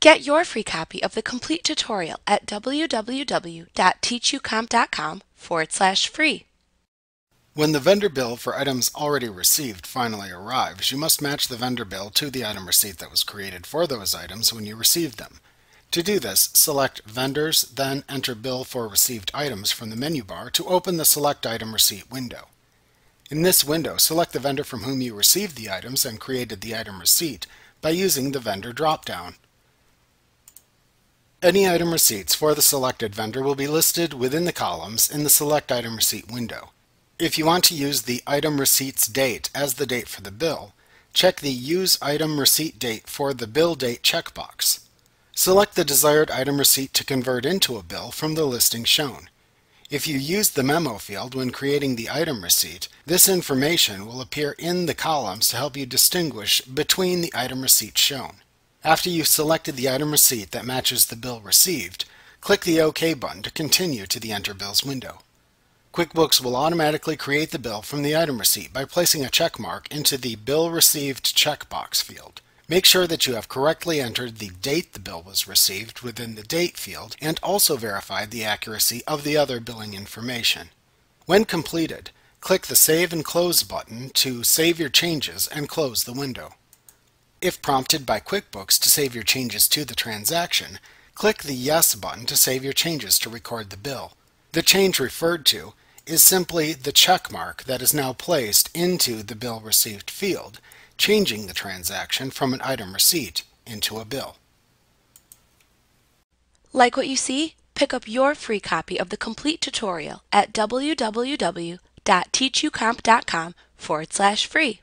Get your free copy of the complete tutorial at www.teachucomp.com forward slash free. When the vendor bill for items already received finally arrives, you must match the vendor bill to the item receipt that was created for those items when you received them. To do this, select Vendors, then enter Bill for Received Items from the menu bar to open the Select Item Receipt window. In this window, select the vendor from whom you received the items and created the item receipt by using the Vendor dropdown. Any item receipts for the selected vendor will be listed within the columns in the Select Item Receipt window. If you want to use the item receipt's date as the date for the bill, check the Use Item Receipt Date for the Bill Date checkbox. Select the desired item receipt to convert into a bill from the listing shown. If you use the memo field when creating the item receipt, this information will appear in the columns to help you distinguish between the item receipts shown. After you've selected the item receipt that matches the bill received, click the OK button to continue to the Enter Bills window. QuickBooks will automatically create the bill from the item receipt by placing a check mark into the Bill Received checkbox field. Make sure that you have correctly entered the date the bill was received within the Date field and also verified the accuracy of the other billing information. When completed, click the Save and Close button to save your changes and close the window. If prompted by QuickBooks to save your changes to the transaction, click the Yes button to save your changes to record the bill. The change referred to is simply the check mark that is now placed into the bill received field, changing the transaction from an item receipt into a bill. Like what you see? Pick up your free copy of the complete tutorial at www.teachucomp.com forward slash free.